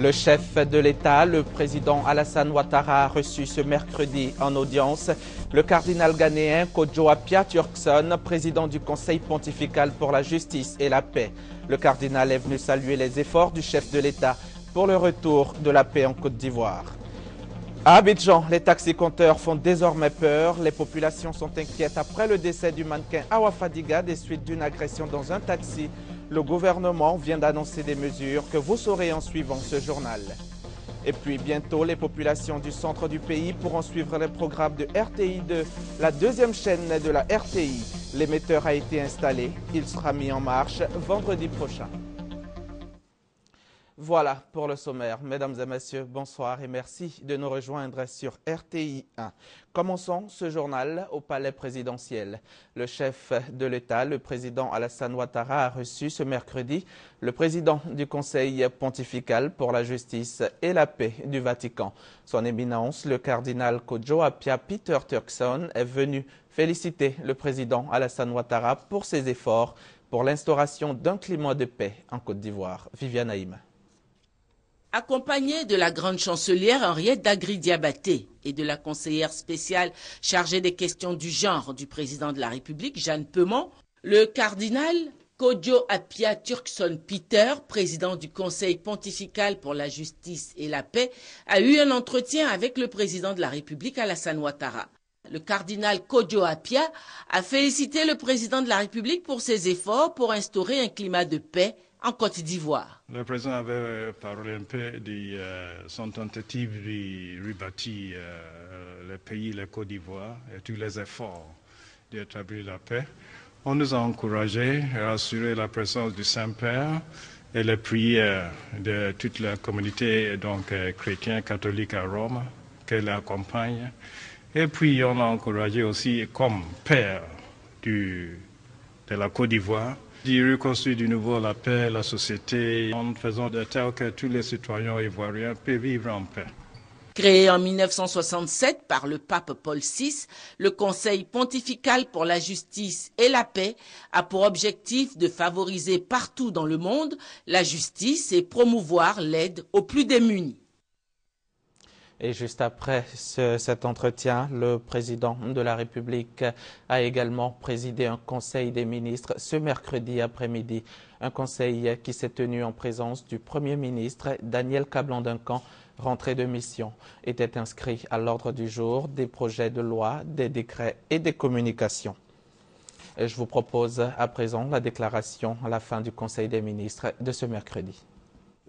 Le chef de l'État, le président Alassane Ouattara, a reçu ce mercredi en audience le cardinal ghanéen Kojo Apia Turkson, président du Conseil pontifical pour la justice et la paix. Le cardinal est venu saluer les efforts du chef de l'État pour le retour de la paix en Côte d'Ivoire. À Abidjan, les taxi-compteurs font désormais peur. Les populations sont inquiètes après le décès du mannequin Awa Fadiga des suites d'une agression dans un taxi le gouvernement vient d'annoncer des mesures que vous saurez en suivant ce journal. Et puis bientôt, les populations du centre du pays pourront suivre les programmes de RTI2, la deuxième chaîne de la RTI. L'émetteur a été installé, il sera mis en marche vendredi prochain. Voilà pour le sommaire. Mesdames et messieurs, bonsoir et merci de nous rejoindre sur RTI 1. Commençons ce journal au palais présidentiel. Le chef de l'État, le président Alassane Ouattara, a reçu ce mercredi le président du Conseil pontifical pour la justice et la paix du Vatican. Son éminence, le cardinal Kojo Apia Peter Turkson, est venu féliciter le président Alassane Ouattara pour ses efforts pour l'instauration d'un climat de paix en Côte d'Ivoire. Viviane Haïm. Accompagné de la grande chancelière Henriette Dagri-Diabaté et de la conseillère spéciale chargée des questions du genre du président de la République, Jeanne Peumont, le cardinal Kodjo Apia Turkson Peter, président du Conseil pontifical pour la justice et la paix, a eu un entretien avec le président de la République Alassane Ouattara. Le cardinal Kodjo Apia a félicité le président de la République pour ses efforts pour instaurer un climat de paix en Côte d'Ivoire. Le président avait parlé un peu de euh, son tentative de rebâtir euh, le pays, la Côte d'Ivoire, et tous les efforts d'établir la paix. On nous a encouragés à assurer la présence du Saint-Père et les prières de toute la communauté donc, euh, chrétienne catholique à Rome qu'elle accompagne. Et puis on a encouragé aussi comme père de la Côte d'Ivoire de reconstruire de nouveau la paix, la société, en faisant de tel que tous les citoyens ivoiriens peuvent vivre en paix. Créé en 1967 par le pape Paul VI, le Conseil pontifical pour la justice et la paix a pour objectif de favoriser partout dans le monde la justice et promouvoir l'aide aux plus démunis. Et juste après cet entretien, le président de la République a également présidé un conseil des ministres ce mercredi après-midi. Un conseil qui s'est tenu en présence du Premier ministre Daniel Cablan-Duncan, rentré de mission, était inscrit à l'ordre du jour des projets de loi, des décrets et des communications. Je vous propose à présent la déclaration à la fin du Conseil des ministres de ce mercredi.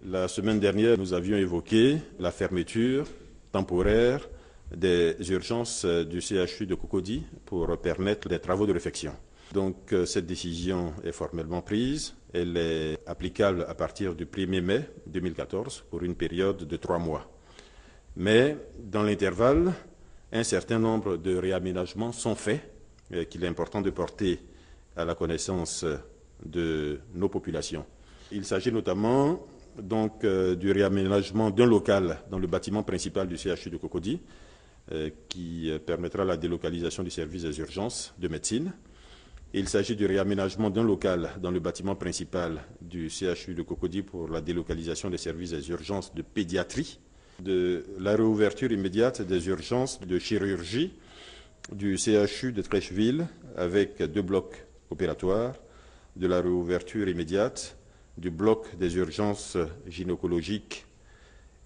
La semaine dernière, nous avions évoqué la fermeture temporaire des urgences du CHU de Cocody pour permettre des travaux de réfection. Donc euh, cette décision est formellement prise. Elle est applicable à partir du 1er mai 2014 pour une période de trois mois. Mais dans l'intervalle, un certain nombre de réaménagements sont faits euh, qu'il est important de porter à la connaissance de nos populations. Il s'agit notamment donc euh, du réaménagement d'un local dans le bâtiment principal du CHU de Cocody, euh, qui euh, permettra la délocalisation du service des urgences de médecine. Il s'agit du réaménagement d'un local dans le bâtiment principal du CHU de Cocody pour la délocalisation des services des urgences de pédiatrie, de la réouverture immédiate des urgences de chirurgie du CHU de Trècheville avec deux blocs opératoires, de la réouverture immédiate du bloc des urgences gynécologiques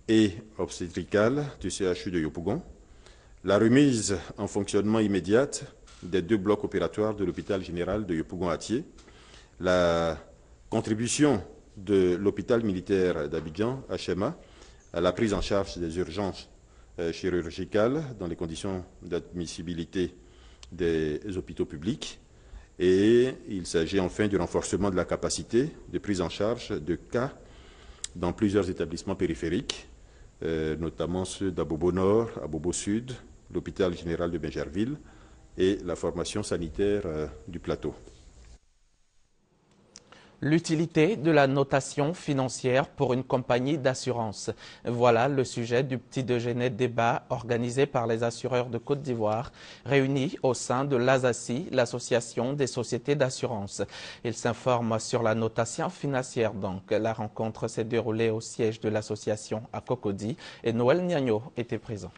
et obstétricales du CHU de Yopougon, la remise en fonctionnement immédiate des deux blocs opératoires de l'hôpital général de Yopougon-Atier, la contribution de l'hôpital militaire d'Abidjan, HMA, à la prise en charge des urgences euh, chirurgicales dans les conditions d'admissibilité des hôpitaux publics, et il s'agit enfin du renforcement de la capacité de prise en charge de cas dans plusieurs établissements périphériques, euh, notamment ceux d'Abobo Nord, Abobo Sud, l'hôpital général de Benjerville et la formation sanitaire euh, du plateau. L'utilité de la notation financière pour une compagnie d'assurance. Voilà le sujet du petit déjeuner débat organisé par les assureurs de Côte d'Ivoire, réunis au sein de l'ASACI, l'association des sociétés d'assurance. Ils s'informent sur la notation financière. Donc, la rencontre s'est déroulée au siège de l'association à Cocody et Noël Niagno était présent.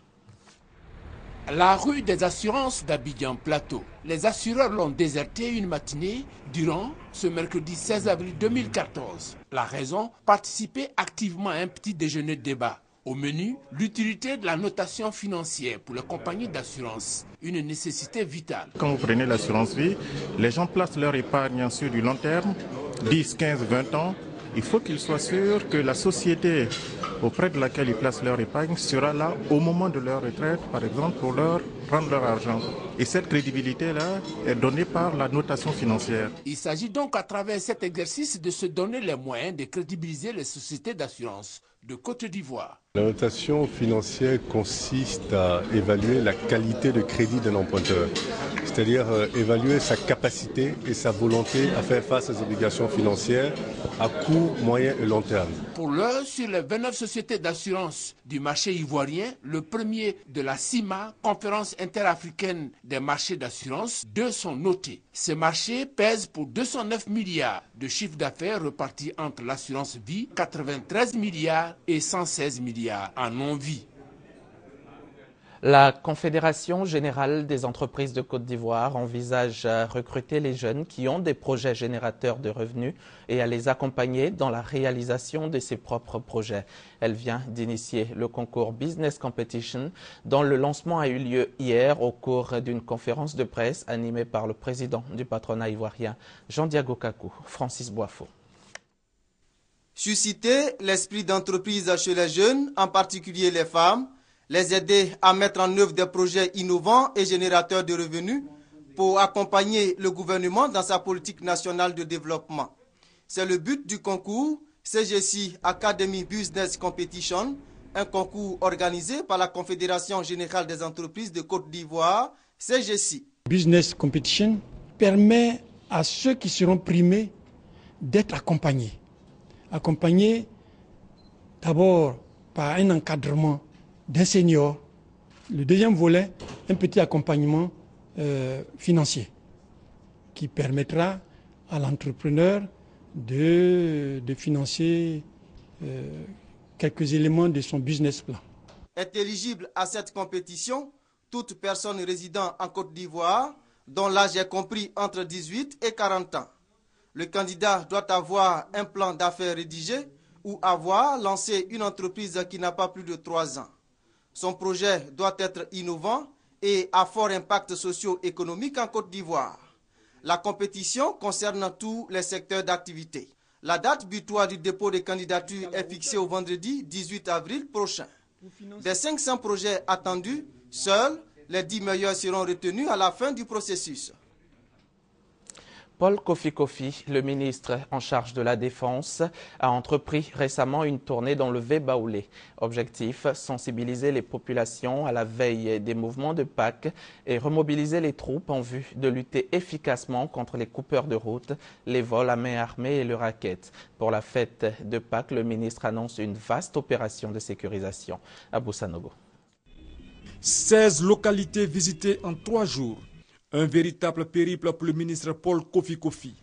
La rue des assurances d'Abidjan Plateau. Les assureurs l'ont déserté une matinée durant ce mercredi 16 avril 2014. La raison Participer activement à un petit déjeuner de débat. Au menu, l'utilité de la notation financière pour les compagnies d'assurance, une nécessité vitale. Quand vous prenez l'assurance vie, les gens placent leur épargne sur du long terme, 10, 15, 20 ans. Il faut qu'ils soient sûrs que la société auprès de laquelle ils placent leur épargne sera là au moment de leur retraite, par exemple, pour leur rendre leur argent. Et cette crédibilité-là est donnée par la notation financière. Il s'agit donc à travers cet exercice de se donner les moyens de crédibiliser les sociétés d'assurance de Côte d'Ivoire. La notation financière consiste à évaluer la qualité de crédit d'un emprunteur, c'est-à-dire euh, évaluer sa capacité et sa volonté à faire face aux obligations financières à court, moyen et long terme. Pour l'heure, sur les 29 sociétés d'assurance du marché ivoirien, le premier de la CIMA, Conférence interafricaine des marchés d'assurance, deux sont notés. Ces marchés pèsent pour 209 milliards de chiffre d'affaires repartis entre l'assurance vie, 93 milliards et 116 milliards en non-vie. La Confédération générale des entreprises de Côte d'Ivoire envisage à recruter les jeunes qui ont des projets générateurs de revenus et à les accompagner dans la réalisation de ses propres projets. Elle vient d'initier le concours Business Competition dont le lancement a eu lieu hier au cours d'une conférence de presse animée par le président du patronat ivoirien Jean-Diago Kakou, Francis Boifo. Susciter l'esprit d'entreprise chez les jeunes, en particulier les femmes, les aider à mettre en œuvre des projets innovants et générateurs de revenus pour accompagner le gouvernement dans sa politique nationale de développement. C'est le but du concours CGC Academy Business Competition, un concours organisé par la Confédération générale des entreprises de Côte d'Ivoire, CGC. Business Competition permet à ceux qui seront primés d'être accompagnés. Accompagnés d'abord par un encadrement d'un senior. Le deuxième volet, un petit accompagnement euh, financier qui permettra à l'entrepreneur de, de, financer euh, quelques éléments de son business plan. Est éligible à cette compétition toute personne résidant en Côte d'Ivoire dont l'âge est compris entre 18 et 40 ans. Le candidat doit avoir un plan d'affaires rédigé ou avoir lancé une entreprise qui n'a pas plus de 3 ans. Son projet doit être innovant et à fort impact socio-économique en Côte d'Ivoire. La compétition concerne tous les secteurs d'activité. La date butoir du dépôt des candidatures est fixée au vendredi 18 avril prochain. Des 500 projets attendus, seuls les 10 meilleurs seront retenus à la fin du processus. Paul Kofi Kofi, le ministre en charge de la Défense, a entrepris récemment une tournée dans le Vébaoulé. Objectif, sensibiliser les populations à la veille des mouvements de Pâques et remobiliser les troupes en vue de lutter efficacement contre les coupeurs de route, les vols à main armée et le racket. Pour la fête de Pâques, le ministre annonce une vaste opération de sécurisation à Boussanogo. 16 localités visitées en trois jours. Un véritable périple pour le ministre Paul Kofi Kofi.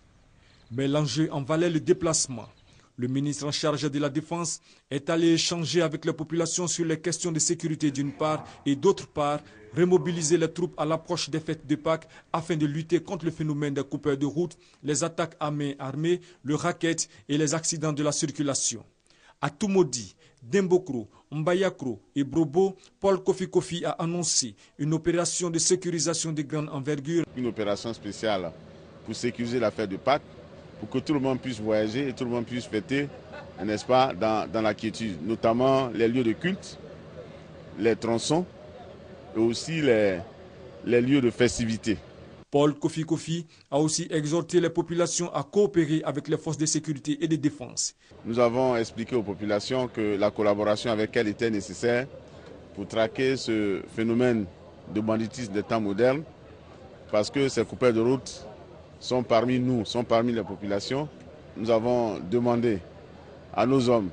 Mais l'enjeu en valait le déplacement. Le ministre en charge de la Défense est allé échanger avec les populations sur les questions de sécurité d'une part et d'autre part, remobiliser les troupes à l'approche des fêtes de Pâques afin de lutter contre le phénomène des coupeurs de route, les attaques à main armée, le racket et les accidents de la circulation. À tout maudit, Dembokro, Mbayakro et Brobo, Paul Kofi Kofi a annoncé une opération de sécurisation de grande envergure. Une opération spéciale pour sécuriser la fête de Pâques, pour que tout le monde puisse voyager et tout le monde puisse fêter, n'est-ce pas, dans, dans la quiétude, notamment les lieux de culte, les tronçons et aussi les, les lieux de festivité. Paul Kofi Kofi a aussi exhorté les populations à coopérer avec les forces de sécurité et de défense. Nous avons expliqué aux populations que la collaboration avec elles était nécessaire pour traquer ce phénomène de banditisme des temps modernes, parce que ces coupeurs de route sont parmi nous, sont parmi les populations, nous avons demandé à nos hommes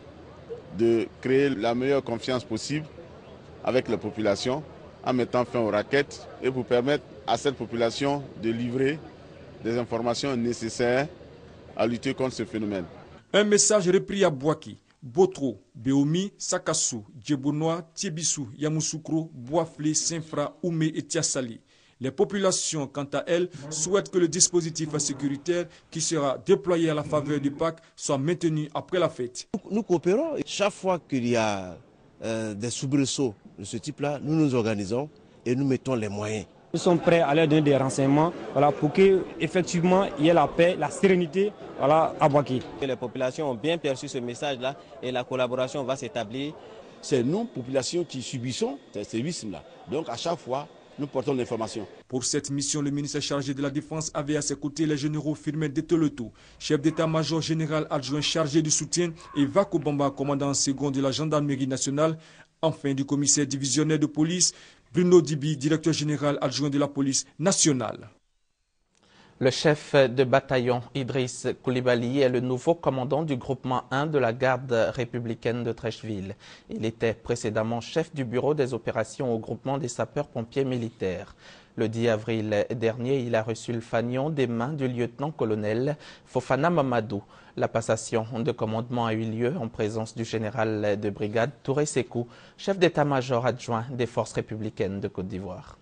de créer la meilleure confiance possible avec la population en mettant fin aux raquettes et pour permettre à cette population de livrer des informations nécessaires à lutter contre ce phénomène. Un message repris à Boaki, Botro, Beomi, Sakassou, Djebonoa, Tiebisu, Yamoussoukro, Boaflé, Sinfra, Oumé et Tiassali. Les populations, quant à elles, souhaitent que le dispositif sécuritaire qui sera déployé à la faveur du PAC soit maintenu après la fête. Nous coopérons. Chaque fois qu'il y a euh, des soubresauts de ce type-là, nous nous organisons et nous mettons les moyens. Nous sommes prêts à leur donner des renseignements voilà, pour qu'effectivement il y ait la paix, la sérénité voilà, à Boaki. Les populations ont bien perçu ce message-là et la collaboration va s'établir. C'est nous, population, qui subissons ces sévices-là. Donc à chaque fois, nous portons l'information. Pour cette mission, le ministre chargé de la Défense avait à ses côtés les généraux Firmin Deteleto, chef d'état-major général adjoint chargé du soutien, et Vako Bamba, commandant second de la gendarmerie nationale, enfin du commissaire divisionnaire de police, Bruno Dibi, directeur général adjoint de la police nationale. Le chef de bataillon Idriss Koulibaly est le nouveau commandant du groupement 1 de la garde républicaine de Trècheville. Il était précédemment chef du bureau des opérations au groupement des sapeurs-pompiers militaires. Le 10 avril dernier, il a reçu le fanion des mains du lieutenant-colonel Fofana Mamadou. La passation de commandement a eu lieu en présence du général de brigade Touré Sekou, chef d'état-major adjoint des forces républicaines de Côte d'Ivoire.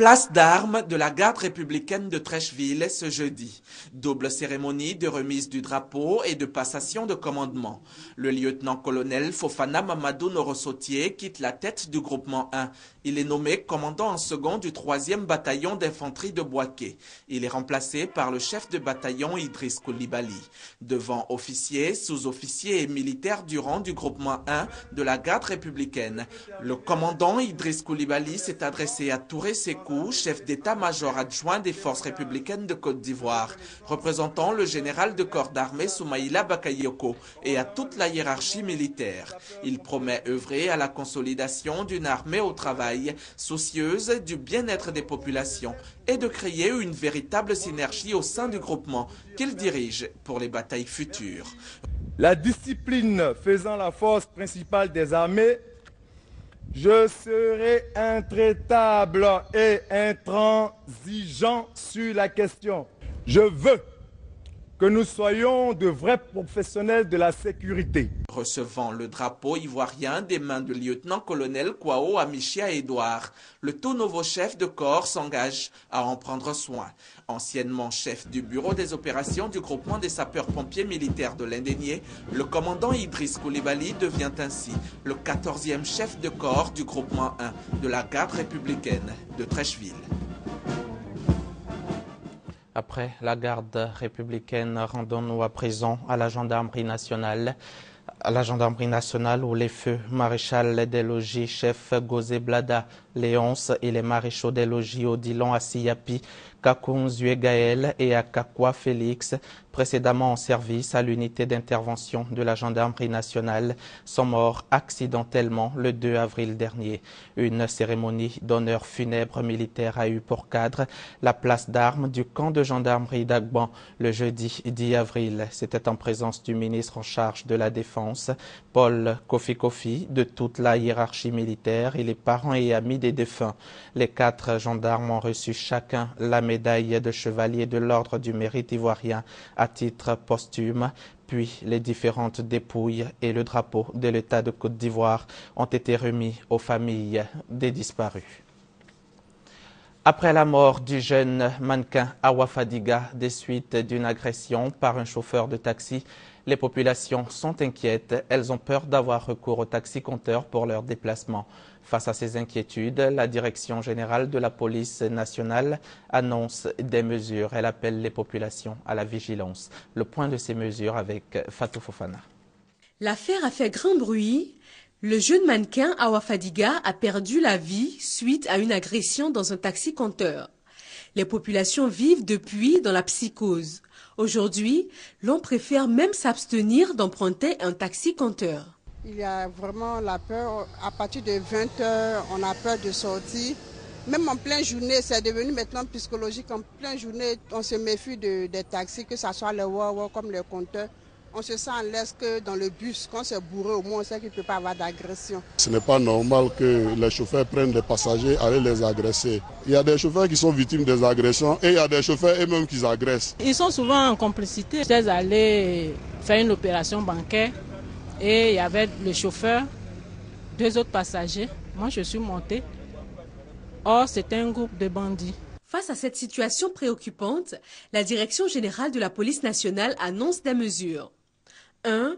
Place d'armes de la garde républicaine de Trècheville ce jeudi. Double cérémonie de remise du drapeau et de passation de commandement. Le lieutenant-colonel Fofana Mamadou Norosotier quitte la tête du groupement 1. Il est nommé commandant en second du 3e bataillon d'infanterie de Boaké. Il est remplacé par le chef de bataillon Idriss Koulibaly. Devant officiers, sous-officiers et militaires du rang du groupement 1 de la garde républicaine, le commandant Idriss Koulibaly s'est adressé à Touré Sekou chef d'état-major adjoint des forces républicaines de Côte d'Ivoire, représentant le général de corps d'armée Soumaïla Bakayoko et à toute la hiérarchie militaire. Il promet œuvrer à la consolidation d'une armée au travail, soucieuse du bien-être des populations et de créer une véritable synergie au sein du groupement qu'il dirige pour les batailles futures. La discipline faisant la force principale des armées je serai intraitable et intransigeant sur la question. Je veux que nous soyons de vrais professionnels de la sécurité. Recevant le drapeau ivoirien des mains du lieutenant-colonel Kwao Amichia Edouard, le tout nouveau chef de corps s'engage à en prendre soin. Anciennement chef du bureau des opérations du groupement des sapeurs-pompiers militaires de l'Indénié, le commandant Idriss Koulibaly devient ainsi le 14e chef de corps du groupement 1 de la garde républicaine de Trècheville. Après la garde républicaine, rendons-nous à présent à la gendarmerie nationale. À la gendarmerie nationale où les feux maréchal des logis, chef Gozé Blada Léonce et les maréchaux des logis Odilon Asiyapi Kakoun Gaël et Akakwa Félix, précédemment en service à l'unité d'intervention de la gendarmerie nationale, sont morts accidentellement le 2 avril dernier. Une cérémonie d'honneur funèbre militaire a eu pour cadre la place d'armes du camp de gendarmerie d'Agban le jeudi 10 avril. C'était en présence du ministre en charge de la Défense, Paul Kofi Kofi, de toute la hiérarchie militaire et les parents et amis des défunts. Les quatre gendarmes ont reçu chacun la médaille de chevalier de l'ordre du mérite ivoirien à titre posthume, puis les différentes dépouilles et le drapeau de l'État de Côte d'Ivoire ont été remis aux familles des disparus. Après la mort du jeune mannequin Awa Fadiga des suites d'une agression par un chauffeur de taxi, les populations sont inquiètes. Elles ont peur d'avoir recours au taxi-compteur pour leur déplacement. Face à ces inquiétudes, la Direction générale de la police nationale annonce des mesures. Elle appelle les populations à la vigilance. Le point de ces mesures avec Fatou Fofana. L'affaire a fait grand bruit. Le jeune mannequin Awa Fadiga a perdu la vie suite à une agression dans un taxi-compteur. Les populations vivent depuis dans la psychose. Aujourd'hui, l'on préfère même s'abstenir d'emprunter un taxi-compteur. Il y a vraiment la peur. À partir de 20 heures, on a peur de sortir. Même en pleine journée, c'est devenu maintenant psychologique. En pleine journée, on se méfie de, des taxis, que ce soit le Wawa comme le compteur. On se sent à l'aise que dans le bus, quand c'est bourré, au moins on sait qu'il ne peut pas avoir d'agression. Ce n'est pas normal que les chauffeurs prennent des passagers, aller les agresser. Il y a des chauffeurs qui sont victimes des agressions et il y a des chauffeurs eux-mêmes qui agressent. Ils sont souvent en complicité. J'étais allé faire une opération bancaire et il y avait le chauffeur, deux autres passagers. Moi, je suis monté. Or, c'était un groupe de bandits. Face à cette situation préoccupante, la Direction générale de la police nationale annonce des mesures. 1.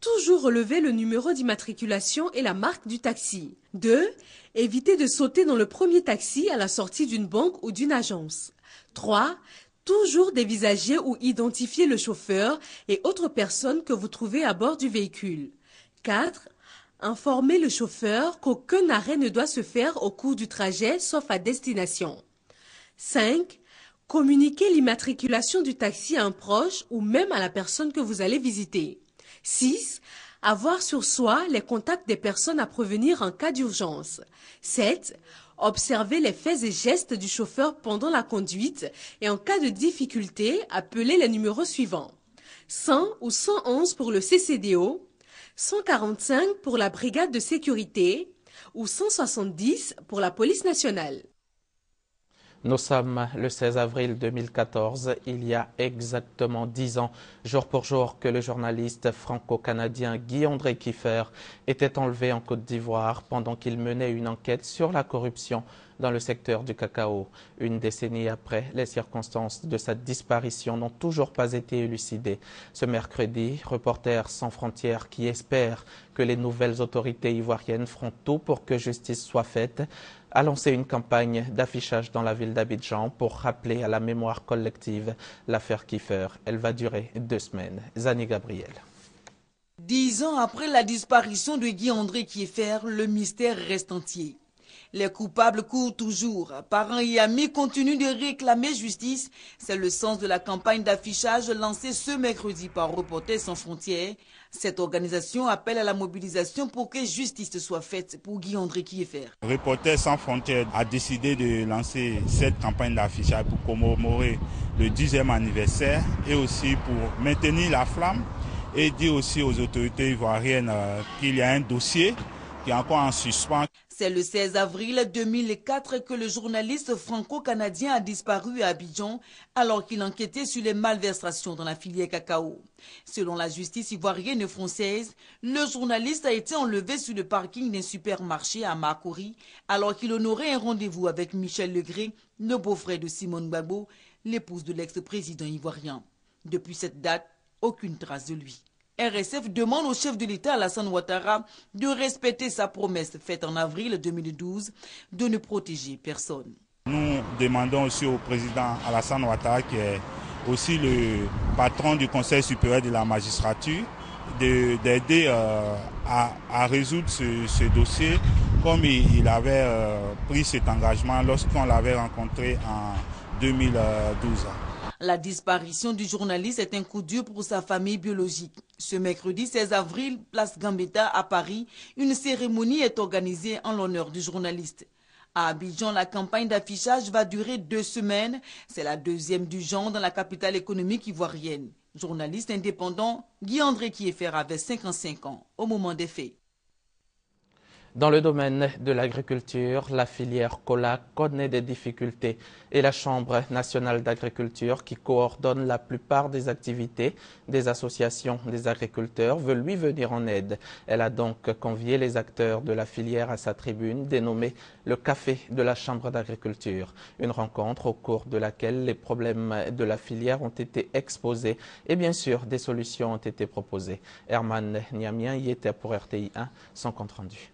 Toujours relever le numéro d'immatriculation et la marque du taxi. 2. Éviter de sauter dans le premier taxi à la sortie d'une banque ou d'une agence. 3. Toujours dévisager ou identifier le chauffeur et autres personnes que vous trouvez à bord du véhicule. 4. Informer le chauffeur qu'aucun arrêt ne doit se faire au cours du trajet sauf à destination. 5. Communiquer l'immatriculation du taxi à un proche ou même à la personne que vous allez visiter. 6. Avoir sur soi les contacts des personnes à prévenir en cas d'urgence. 7. Observer les faits et gestes du chauffeur pendant la conduite et en cas de difficulté, appeler les numéros suivants. 100 ou 111 pour le CCDO, 145 pour la brigade de sécurité ou 170 pour la police nationale. Nous sommes le 16 avril 2014, il y a exactement dix ans, jour pour jour, que le journaliste franco-canadien Guy-André Kiefer était enlevé en Côte d'Ivoire pendant qu'il menait une enquête sur la corruption dans le secteur du cacao. Une décennie après, les circonstances de sa disparition n'ont toujours pas été élucidées. Ce mercredi, Reporters sans frontières qui espère que les nouvelles autorités ivoiriennes feront tout pour que justice soit faite a lancé une campagne d'affichage dans la ville d'Abidjan pour rappeler à la mémoire collective l'affaire Kiefer. Elle va durer deux semaines. Zani Gabriel. Dix ans après la disparition de Guy-André Kiefer, le mystère reste entier. Les coupables courent toujours. Parents et amis continuent de réclamer justice. C'est le sens de la campagne d'affichage lancée ce mercredi par Reporters sans frontières. Cette organisation appelle à la mobilisation pour que justice soit faite pour Guy-André Kiefer. Reporters sans frontières a décidé de lancer cette campagne d'affichage pour commémorer le 10e anniversaire et aussi pour maintenir la flamme et dire aussi aux autorités ivoiriennes qu'il y a un dossier qui est encore en suspens. C'est le 16 avril 2004 que le journaliste franco-canadien a disparu à Abidjan alors qu'il enquêtait sur les malversations dans la filière cacao. Selon la justice ivoirienne et française, le journaliste a été enlevé sur le parking d'un supermarché à Makori alors qu'il honorait un rendez-vous avec Michel Legré, le beau-frère de Simone Gbagbo, l'épouse de l'ex-président ivoirien. Depuis cette date, aucune trace de lui. RSF demande au chef de l'État Alassane Ouattara de respecter sa promesse faite en avril 2012 de ne protéger personne. Nous demandons aussi au président Alassane Ouattara, qui est aussi le patron du Conseil supérieur de la magistrature, d'aider euh, à, résoudre ce, dossier comme il, il avait euh, pris cet engagement lorsqu'on l'avait rencontré en 2012. La disparition du journaliste est un coup dur pour sa famille biologique. Ce mercredi 16 avril, place Gambetta à Paris, une cérémonie est organisée en l'honneur du journaliste. À Abidjan, la campagne d'affichage va durer deux semaines. C'est la deuxième du genre dans la capitale économique ivoirienne. Journaliste indépendant, Guy-André Kiefer avait 55 ans au moment des faits. Dans le domaine de l'agriculture, la filière cola connaît des difficultés et la Chambre nationale d'agriculture, qui coordonne la plupart des activités des associations des agriculteurs, veut lui venir en aide. Elle a donc convié les acteurs de la filière à sa tribune, dénommée le Café de la Chambre d'agriculture. Une rencontre au cours de laquelle les problèmes de la filière ont été exposés et bien sûr des solutions ont été proposées. Herman Niamien y était pour RTI 1, son compte rendu.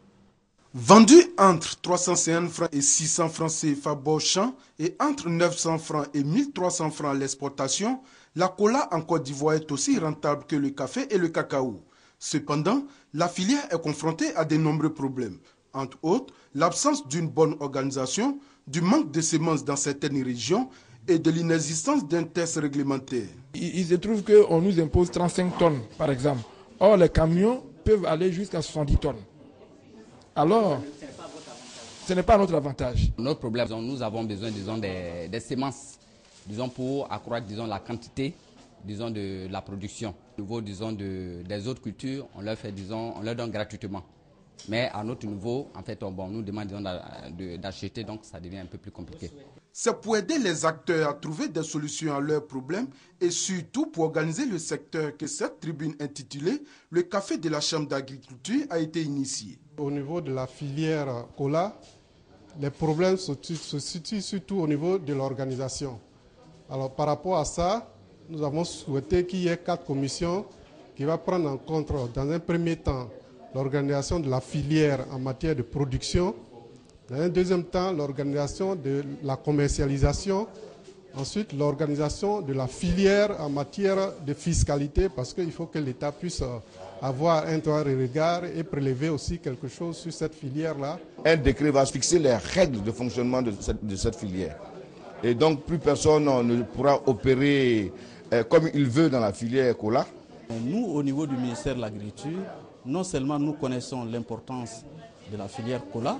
Vendu entre 350 francs et 600 francs CFA champ et entre 900 francs et 1300 francs l'exportation, la cola en Côte d'Ivoire est aussi rentable que le café et le cacao. Cependant, la filière est confrontée à de nombreux problèmes. Entre autres, l'absence d'une bonne organisation, du manque de semences dans certaines régions et de l'inexistence d'un test réglementaire. Il, se trouve qu'on nous impose 35 tonnes, par exemple. Or, les camions peuvent aller jusqu'à 70 tonnes. Alors, ce n'est pas notre avantage. Notre problème, nous avons besoin, disons, des, des semences, disons, pour accroître, disons, la quantité, disons, de la production. Au niveau, disons, de, des autres cultures, on leur fait, disons, on leur donne gratuitement. Mais à notre niveau, en fait, on, bon, nous demande d'acheter, donc ça devient un peu plus compliqué. C'est pour aider les acteurs à trouver des solutions à leurs problèmes et surtout pour organiser le secteur que cette tribune intitulée Le Café de la Chambre d'agriculture a été initiée. Au niveau de la filière cola, les problèmes se, situent surtout au niveau de l'organisation. Alors par rapport à ça, nous avons souhaité qu'il y ait quatre commissions qui vont prendre en compte dans un premier temps l'organisation de la filière en matière de production, dans un deuxième temps l'organisation de la commercialisation, ensuite l'organisation de la filière en matière de fiscalité, parce qu'il faut que l'État puisse avoir un droit de regard et prélever aussi quelque chose sur cette filière-là. Un décret va fixer les règles de fonctionnement de cette, de cette filière. Et donc plus personne ne pourra opérer euh, comme il veut dans la filière cola. Nous, au niveau du ministère de l'Agriculture, non seulement nous connaissons l'importance de la filière cola,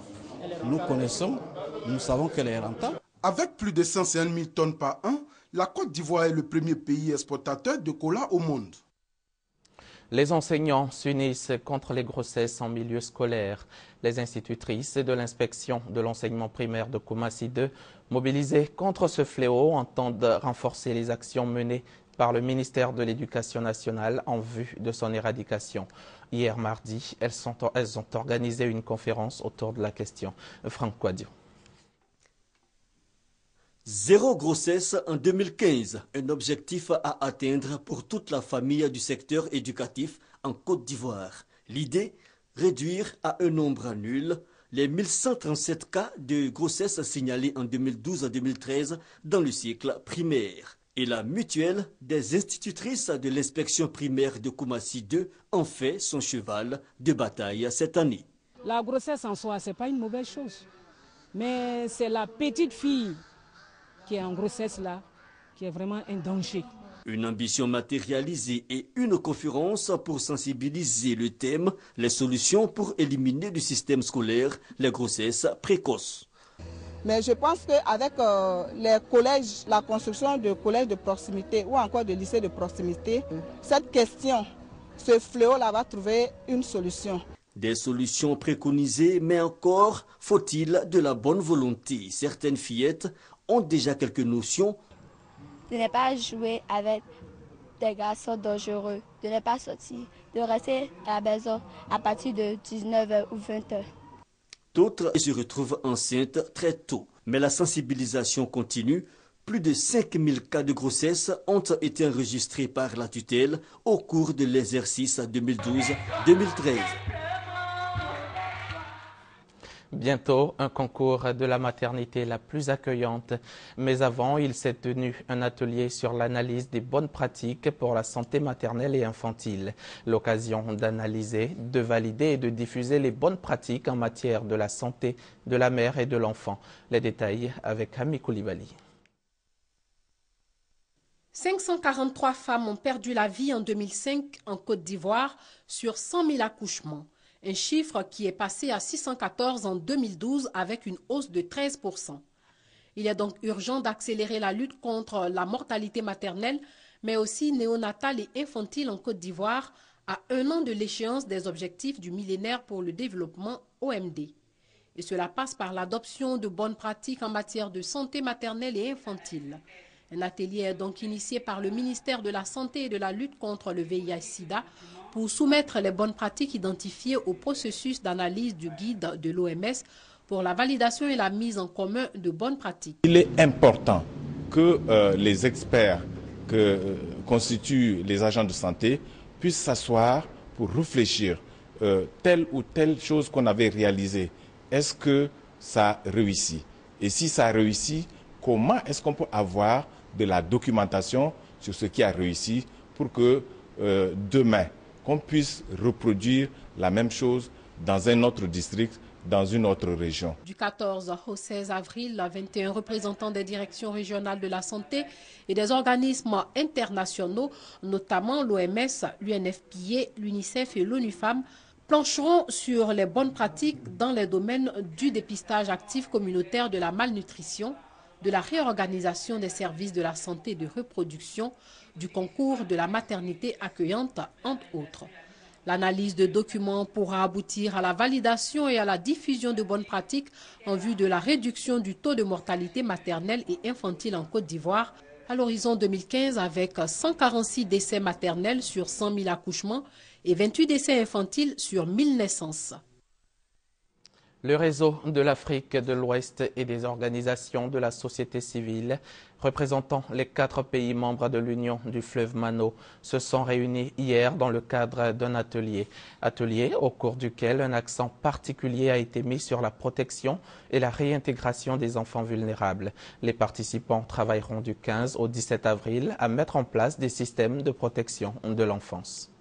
nous connaissons, nous savons qu'elle est rentable. Avec plus de 150 000 tonnes par an, la Côte d'Ivoire est le premier pays exportateur de cola au monde. Les enseignants s'unissent contre les grossesses en milieu scolaire. Les institutrices de l'inspection de l'enseignement primaire de Koumassi 2, mobilisées contre ce fléau, entendent renforcer les actions menées par le ministère de l'Éducation nationale en vue de son éradication. Hier mardi, elles, elles ont organisé une conférence autour de la question. Franck Quadio. Zéro grossesse en 2015, un objectif à atteindre pour toute la famille du secteur éducatif en Côte d'Ivoire. L'idée Réduire à un nombre nul les 1137 cas de grossesse signalés en 2012-2013 dans le cycle primaire. Et la mutuelle des institutrices de l'inspection primaire de Koumassi 2 en fait son cheval de bataille cette année. La grossesse en soi, ce n'est pas une mauvaise chose. Mais c'est la petite fille qui est en grossesse là, qui est vraiment un danger. Une ambition matérialisée et une conférence pour sensibiliser le thème Les solutions pour éliminer du système scolaire les grossesses précoces. Mais je pense qu'avec euh, les collèges, la construction de collèges de proximité ou encore de lycées de proximité, cette question, ce fléau-là va trouver une solution. Des solutions préconisées, mais encore faut-il de la bonne volonté. Certaines fillettes ont déjà quelques notions. De ne pas jouer avec des garçons dangereux, de ne pas sortir, de rester à la maison à partir de 19h ou 20h. D'autres se retrouvent enceintes très tôt. Mais la sensibilisation continue. Plus de 5000 cas de grossesse ont été enregistrés par la tutelle au cours de l'exercice 2012-2013. Bientôt, un concours de la maternité la plus accueillante. Mais avant, il s'est tenu un atelier sur l'analyse des bonnes pratiques pour la santé maternelle et infantile. L'occasion d'analyser, de valider et de diffuser les bonnes pratiques en matière de la santé de la mère et de l'enfant. Les détails avec Ami Koulibaly. 543 femmes ont perdu la vie en 2005 en Côte d'Ivoire sur 100 000 accouchements un chiffre qui est passé à 614 en 2012 avec une hausse de 13 Il est donc urgent d'accélérer la lutte contre la mortalité maternelle, mais aussi néonatale et infantile en Côte d'Ivoire, à un an de l'échéance des objectifs du millénaire pour le développement OMD. Et cela passe par l'adoption de bonnes pratiques en matière de santé maternelle et infantile. Un atelier est donc initié par le ministère de la Santé et de la lutte contre le VIH-Sida pour soumettre les bonnes pratiques identifiées au processus d'analyse du guide de l'OMS pour la validation et la mise en commun de bonnes pratiques. Il est important que euh, les experts que euh, constituent les agents de santé puissent s'asseoir pour réfléchir euh, telle ou telle chose qu'on avait réalisée. Est-ce que ça réussit? Et si ça réussit, comment est-ce qu'on peut avoir de la documentation sur ce qui a réussi pour que demain, qu'on puisse reproduire la même chose dans un autre district, dans une autre région. Du 14 au 16 avril, 21 représentants des directions régionales de la santé et des organismes internationaux, notamment l'OMS, l'UNFPA, l'UNICEF et l'ONU Femmes, plancheront sur les bonnes pratiques dans les domaines du dépistage actif communautaire de la malnutrition, de la réorganisation des services de la santé et de reproduction, du concours de la maternité accueillante, entre autres. L'analyse de documents pourra aboutir à la validation et à la diffusion de bonnes pratiques en vue de la réduction du taux de mortalité maternelle et infantile en Côte d'Ivoire à l'horizon 2015 avec 146 décès maternels sur 100 000 accouchements et 28 décès infantiles sur 1000 naissances. Le réseau de l'Afrique de l'Ouest et des organisations de la société civile représentant les quatre pays membres de l'Union du fleuve Mano se sont réunis hier dans le cadre d'un atelier. Atelier au cours duquel un accent particulier a été mis sur la protection et la réintégration des enfants vulnérables. Les participants travailleront du 15 au 17 avril à mettre en place des systèmes de protection de l'enfance.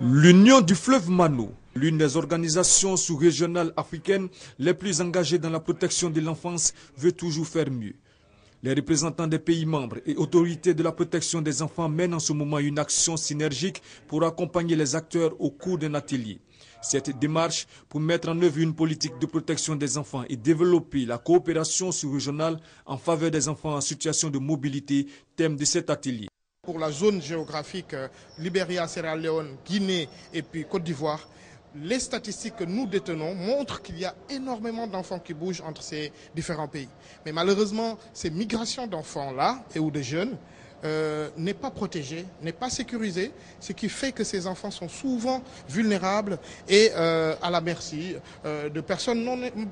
L'Union du fleuve Mano, l'une des organisations sous-régionales africaines les plus engagées dans la protection de l'enfance, veut toujours faire mieux. Les représentants des pays membres et autorités de la protection des enfants mènent en ce moment une action synergique pour accompagner les acteurs au cours d'un atelier. Cette démarche pour mettre en œuvre une politique de protection des enfants et développer la coopération sous-régionale en faveur des enfants en situation de mobilité, thème de cet atelier pour la zone géographique euh, Libéria, Sierra Leone, Guinée et puis Côte d'Ivoire, les statistiques que nous détenons montrent qu'il y a énormément d'enfants qui bougent entre ces différents pays. Mais malheureusement, ces migrations d'enfants-là, et ou de jeunes, euh, n'est pas protégé, n'est pas sécurisé, ce qui fait que ces enfants sont souvent vulnérables et euh, à la merci euh, de personnes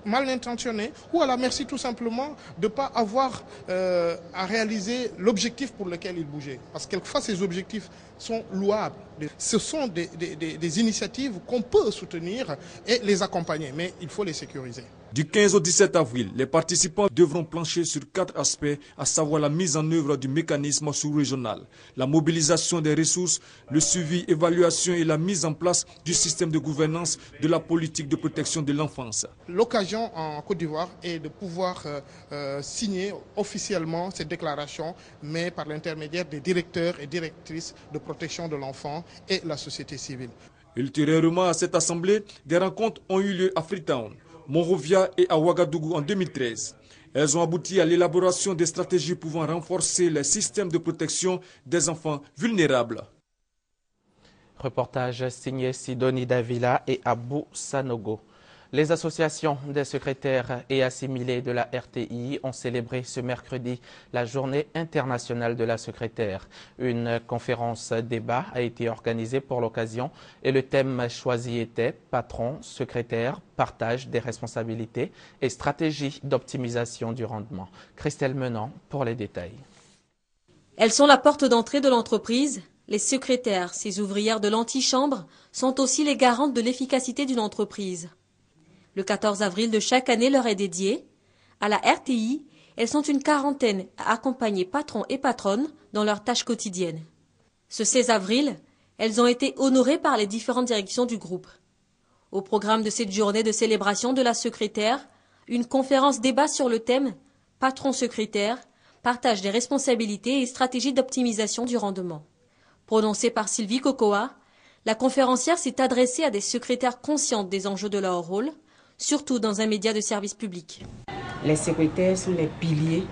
mal intentionnées ou à la merci tout simplement de ne pas avoir à réaliser l'objectif pour lequel ils bougeaient. Parce que quelquefois ces objectifs sont louables. Ce sont des initiatives qu'on peut soutenir et les accompagner, mais il faut les sécuriser. Du 15 au 17 avril, les participants devront plancher sur quatre aspects, à savoir la mise en œuvre du mécanisme sous-régional, la mobilisation des ressources, le suivi, évaluation et la mise en place du système de gouvernance de la politique de protection de l'enfance. L'occasion en Côte d'Ivoire est de pouvoir euh, euh, signer officiellement cette déclaration, mais par l'intermédiaire des directeurs et directrices de protection de l'enfant et la société civile. Ultérieurement à cette assemblée, des rencontres ont eu lieu à Freetown. Monrovia et à Ouagadougou en 2013. Elles ont abouti à l'élaboration des stratégies pouvant renforcer les systèmes de protection des enfants vulnérables. Reportage signé Sidoni Davila et Abou Sanogo. Les associations des secrétaires et assimilés de la RTI ont célébré ce mercredi la journée internationale de la secrétaire. Une conférence débat a été organisée pour l'occasion et le thème choisi était patron, secrétaire, partage des responsabilités et stratégie d'optimisation du rendement. Christelle Menant pour les détails. Elles sont la porte d'entrée de l'entreprise. Les secrétaires, ces ouvrières de l'antichambre, sont aussi les garantes de l'efficacité d'une entreprise. Le 14 avril de chaque année leur est dédié. À la RTI, elles sont une quarantaine à accompagner patrons et patronnes dans leurs tâches quotidiennes. Ce 16 avril, elles ont été honorées par les différentes directions du groupe. Au programme de cette journée de célébration de la secrétaire, une conférence débat sur le thème Patron secrétaire, partage des responsabilités et stratégie d'optimisation du rendement. Prononcée par Sylvie Cocoa, la conférencière s'est adressée à des secrétaires conscientes des enjeux de leur rôle, surtout dans un média de service public. Les secrétaires sont les piliers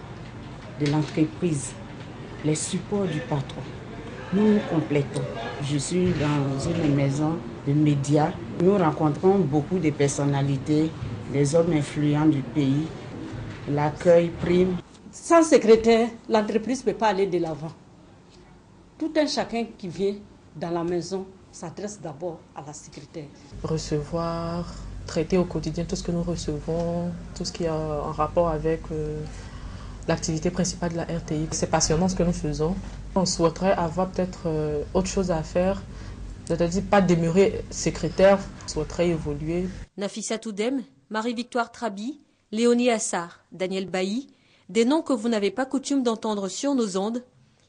de l'entreprise, les supports du patron. Nous nous complétons. Je suis dans une maison de médias. Nous rencontrons beaucoup de personnalités, des hommes influents du pays. L'accueil prime. Sans secrétaire, l'entreprise ne peut pas aller de l'avant. Tout un chacun qui vient dans la maison s'adresse d'abord à la secrétaire. Recevoir traiter au quotidien tout ce que nous recevons, tout ce qui est en rapport avec euh, l'activité principale de la RTI. C'est passionnant ce que nous faisons. On souhaiterait avoir peut-être euh, autre chose à faire, c'est-à-dire pas demeurer secrétaire, on souhaiterait évoluer. Nafissa Toudem, Marie-Victoire Trabi, Léonie Assar, Daniel Bailly, des noms que vous n'avez pas coutume d'entendre sur nos ondes,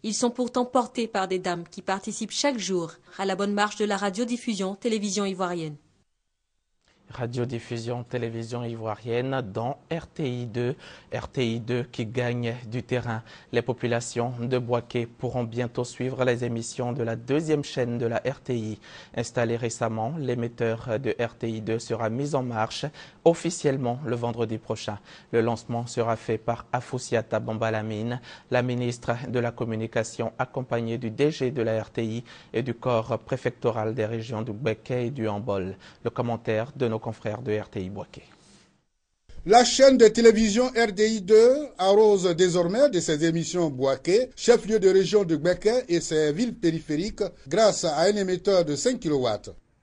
ils sont pourtant portés par des dames qui participent chaque jour à la bonne marche de la radiodiffusion télévision ivoirienne. Radiodiffusion télévision ivoirienne dans RTI2. RTI2 qui gagne du terrain. Les populations de Boaké pourront bientôt suivre les émissions de la deuxième chaîne de la RTI. Installé récemment, l'émetteur de RTI2 sera mis en marche officiellement le vendredi prochain. Le lancement sera fait par Afousiata Bambalamine, la ministre de la Communication accompagnée du DG de la RTI et du corps préfectoral des régions du Béquet et du Hambol. Le commentaire de confrères de RTI Boaké. La chaîne de télévision RDI 2 arrose désormais de ses émissions Boaké, chef-lieu de région de Gbeke et ses villes périphériques, grâce à un émetteur de 5 kW.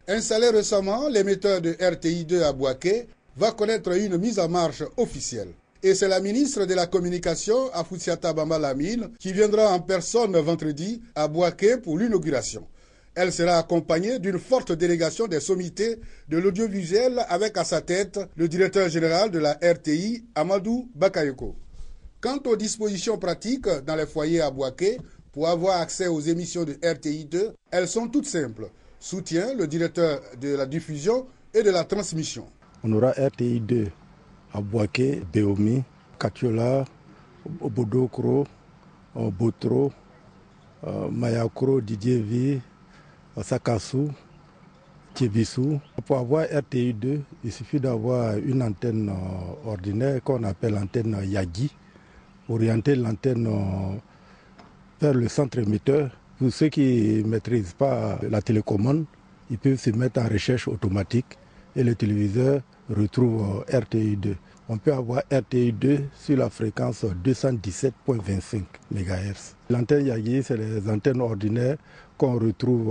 Installé récemment, l'émetteur de RTI 2 à Boaké va connaître une mise en marche officielle. Et c'est la ministre de la Communication, Afousiata Bamba Lamine, qui viendra en personne vendredi à Boaké pour l'inauguration. Elle sera accompagnée d'une forte délégation des sommités de l'audiovisuel avec à sa tête le directeur général de la RTI, Amadou Bakayoko. Quant aux dispositions pratiques dans les foyers à Boaké pour avoir accès aux émissions de RTI 2, elles sont toutes simples, soutient le directeur de la diffusion et de la transmission. On aura RTI 2 à Boaké, Beomi, Katiola, Obodokro, Botro, Mayakro, Didier Sakasu, Tchebisu. Pour avoir RTI 2, il suffit d'avoir une antenne ordinaire qu'on appelle antenne Yagi, orienter l'antenne vers le centre émetteur. Pour ceux qui ne maîtrisent pas la télécommande, ils peuvent se mettre en recherche automatique et le téléviseur retrouve RTI 2. On peut avoir RTI 2 sur la fréquence 217.25 MHz. L'antenne Yagi, c'est les antennes ordinaires qu'on retrouve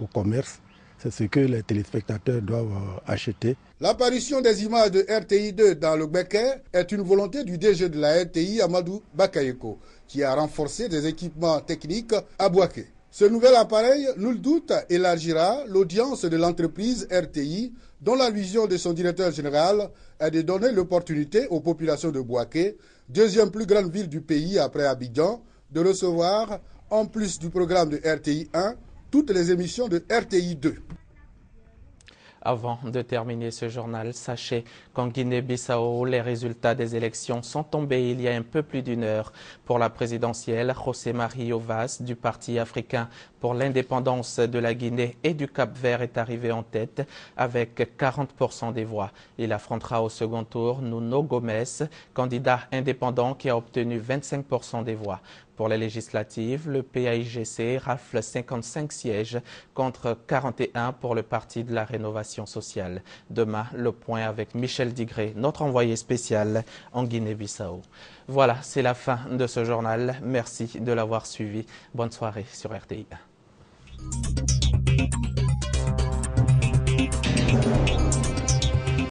au commerce. C'est ce que les téléspectateurs doivent acheter. L'apparition des images de RTI2 dans le Béquet est une volonté du DG de la RTI, Amadou Bakayeko, qui a renforcé des équipements techniques à Boaké. Ce nouvel appareil, nul doute, élargira l'audience de l'entreprise RTI, dont la vision de son directeur général est de donner l'opportunité aux populations de Boaké, deuxième plus grande ville du pays après Abidjan, de recevoir, en plus du programme de RTI 1, toutes les émissions de RTI 2. Avant de terminer ce journal, sachez qu'en Guinée-Bissau, les résultats des élections sont tombés il y a un peu plus d'une heure. Pour la présidentielle, José Marie Ovas du Parti africain pour l'indépendance de la Guinée et du Cap-Vert est arrivé en tête avec 40% des voix. Il affrontera au second tour Nuno Gomes, candidat indépendant qui a obtenu 25% des voix. Pour les législatives, le PAIGC rafle 55 sièges contre 41 pour le Parti de la Rénovation sociale. Demain, le point avec Michel Digré, notre envoyé spécial en Guinée-Bissau. Voilà, c'est la fin de ce journal. Merci de l'avoir suivi. Bonne soirée sur RTI.